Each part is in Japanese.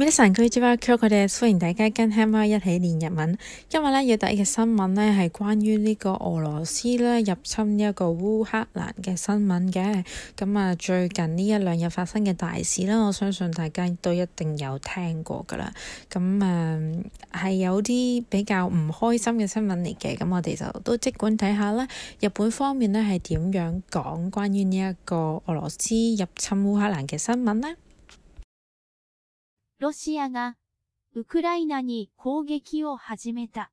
皆さん，佢哋佢哋歡迎大家跟 Hammer 一起練日文。今日咧要睇嘅新聞咧係關於呢個俄羅斯咧入侵呢一個烏克蘭嘅新聞嘅。咁啊，最近呢一兩日發生嘅大事啦，我相信大家都一定有聽過噶啦。咁啊，係有啲比較唔開心嘅新聞嚟嘅。咁我哋就都即管睇下啦。日本方面咧係點樣講關於呢一個俄羅斯入侵烏克蘭嘅新聞呢？ ロシアがウクライナに攻撃を始めた。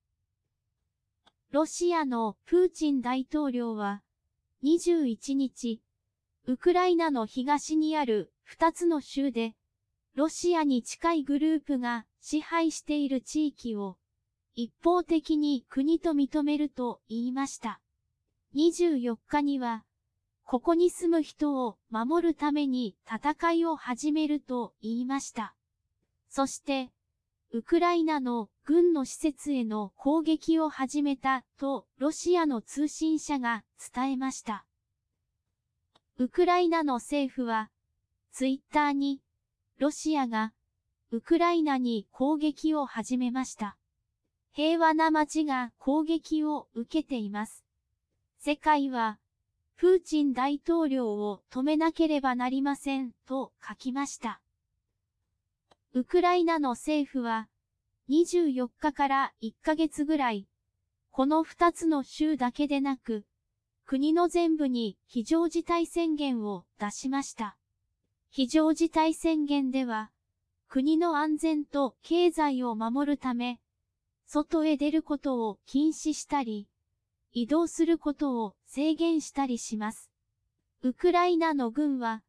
ロシアのプーチン大統領は21日、ウクライナの東にある2つの州で、ロシアに近いグループが支配している地域を一方的に国と認めると言いました。24日には、ここに住む人を守るために戦いを始めると言いました。そして、ウクライナの軍の施設への攻撃を始めたとロシアの通信社が伝えました。ウクライナの政府は、ツイッターに、ロシアがウクライナに攻撃を始めました。平和な街が攻撃を受けています。世界は、プーチン大統領を止めなければなりませんと書きました。ウクライナの政府は、24日から1ヶ月ぐらい、この2つの州だけでなく、国の全部に非常事態宣言を出しました。非常事態宣言では、国の安全と経済を守るため、外へ出ることを禁止したり、移動することを制限したりします。ウクライナの軍は、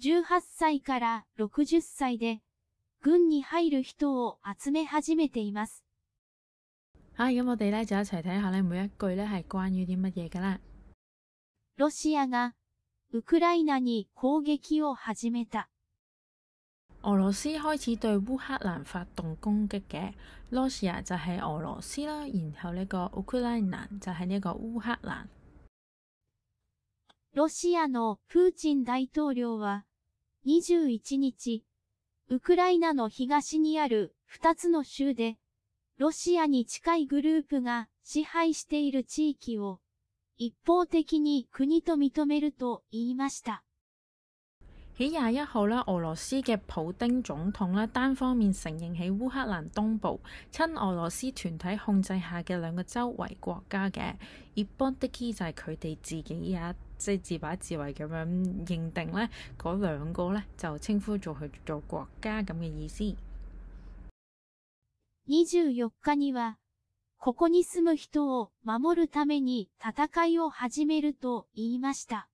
18歳から60歳で、軍に入る人を集め始めています。啊，咁我哋咧就一齊睇下咧，每一句咧係關於啲乜嘢噶啦。ロシアがウクライナに攻撃を始めた。俄羅斯開始對烏克蘭發動攻擊嘅，Russia 就係俄羅斯啦，然後呢就係呢個烏克蘭。ロシアのプーチン大統領は21日、ウクライナの東にある2つの州で、ロシアに近いグループが支配している地域を一方的に國と認めると言いました。喺廿一號啦，俄羅斯嘅普丁總統咧單方面承認喺烏克蘭東部親俄羅斯團體控制下嘅兩個州為國家嘅，而邦德基就係佢哋自己有一即係自把自為咁樣認定咧，嗰兩個咧就稱呼做佢做國家咁嘅意思。 24日には、ここに住む人を守るために戦いを始めると言いました。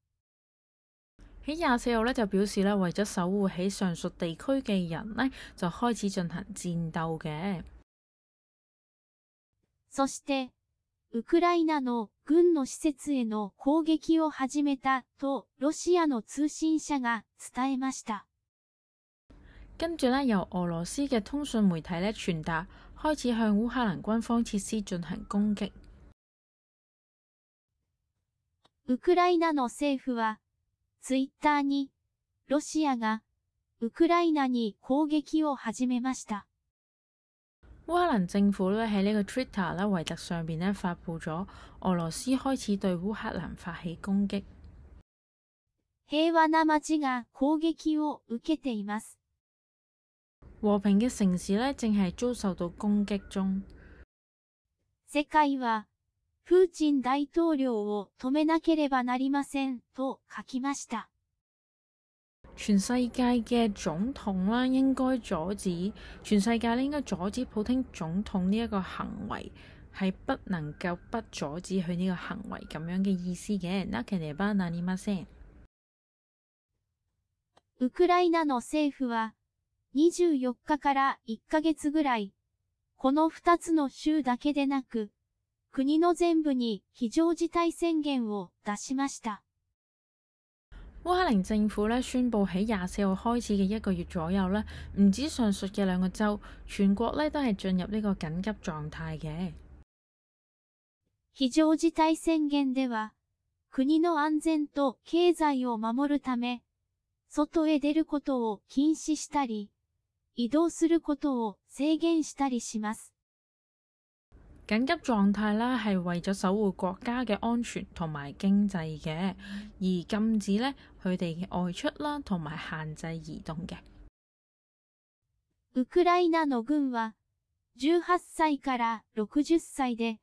喺廿四號咧就表示咧，為咗守護喺上述地區嘅人呢，就開始進行戰鬥嘅。そして、ウクライナの 軍の施設への攻撃を始めたとロシアの通信社が伝えました。跟住咧，由俄羅斯嘅通訊媒體咧傳達，開始向烏克蘭軍方設施進行攻擊。ウクライナの政府は、ツイッターに、ロシアがウクライナに攻撃を始めました。烏克蘭政府咧喺呢個 Twitter 咧維特上邊咧發布咗俄羅斯開始對烏克蘭發起攻擊。平和な街が攻撃を受けています。和平嘅城市咧正係遭受到攻擊中。世界は、プーチン大統領を止めなければなりませんと書きました。 全世界嘅總統啦，應該阻止全世界咧應該阻止普京總統呢一個行為，係不能夠不阻止佢呢個行為咁樣嘅意思嘅。那其實巴那尼馬先？ウクライナの政府は、24日から1ヶ月ぐらい、この2つの州だけでなく、國の全部に非常事態宣言を出しました。烏克蘭政府咧宣布喺廿四號開始嘅一個月左右咧，唔止上述嘅兩個州，全國咧都係進入呢個緊急狀態嘅。非常事態宣言では、国の安全と経済を守るため、外へ出ることを禁止したり、移動することを制限したりします。緊急狀態咧係為咗守護國家嘅安全同埋經濟嘅，而禁止咧佢哋嘅外出啦，同埋限制移動嘅。ウクライナの軍は、18歳から60歳で、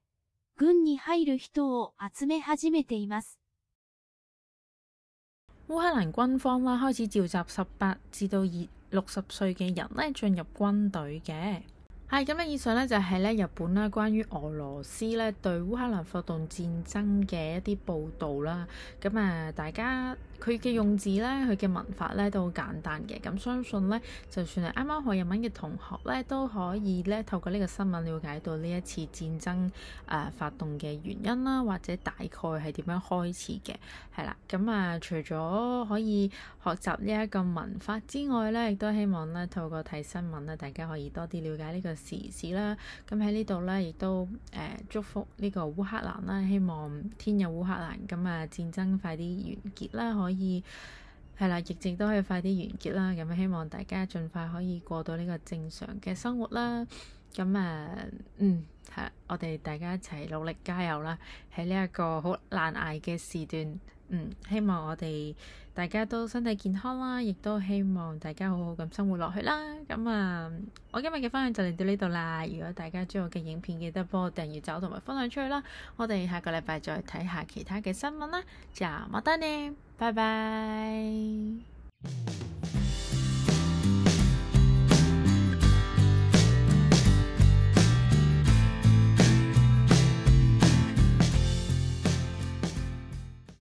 軍に入る人を集め始めています。烏克蘭軍方啦開始召集十八至到二六十歲嘅人咧進入軍隊嘅。 係咁啊！以上咧就係咧日本咧關於俄羅斯咧對烏克蘭發動戰爭嘅一啲報導啦。咁啊，大家 佢嘅用字咧，佢嘅文法咧都好簡單嘅。咁相信咧，就算係啱啱學日文嘅同學咧，都可以咧透過呢個新聞了解到呢一次戰爭誒、呃、發動嘅原因啦，或者大概係點樣開始嘅。係啦，咁啊，除咗可以學習呢一個文法之外咧，亦都希望咧透過睇新聞咧，大家可以多啲了解呢個時事啦。咁喺呢度咧，亦都誒、呃、祝福呢個烏克蘭啦，希望天有烏克蘭，咁啊戰爭快啲完結啦，可以 係啦，疫情都可以快啲完結啦。咁希望大家盡快可以過到呢個正常嘅生活啦。咁啊，嗯，係，我哋大家一齊努力加油啦！喺呢一個好難捱嘅時段。嗯，希望我哋大家都身體健康啦，亦都希望大家好好咁生活落去啦。咁啊，我今日嘅分享就嚟到呢度啦。如果大家中意我嘅影片，記得幫我訂閱、走同埋分享出去啦。我哋下個禮拜再睇下其他嘅新聞啦。就冇得呢， 拜拜。